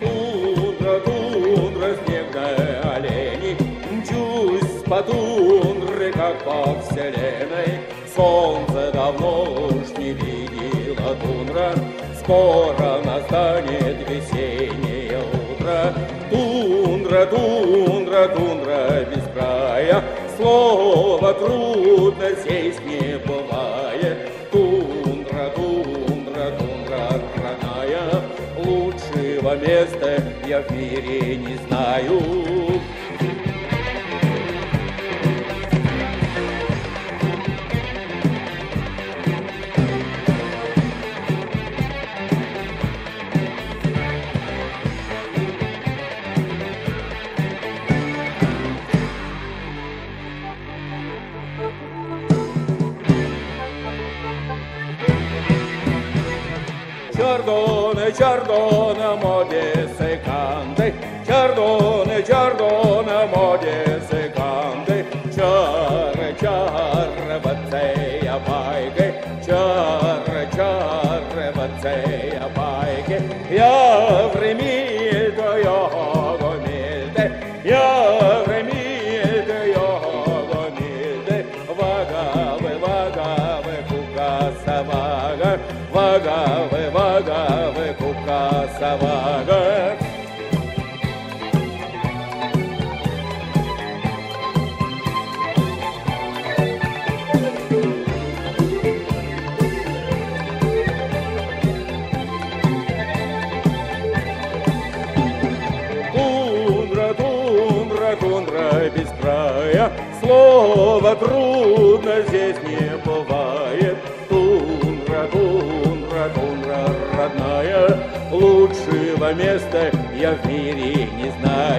Утро, тундры, снежные олени, Мчусь по тундры, как по вселенной. Солнце давно уж не видела тундра, Скоро настанет весеннее утро. Тундра, тундра, тундра без края, Слово трудно здесь не бывает. Места я в мире не знаю. Giardone, Giardone, modie se cante, Giardone, Giardone, modie se cante, Ciar, ciar, vatteia paige, Ciar, ciar, vatteia paige, Ia vremi vagave, vagave, kukasa vaga. Тундра, тундра, тундра без края, Слово трудно здесь не бывает. Тундра родная, Лучшего места я в мире не знаю.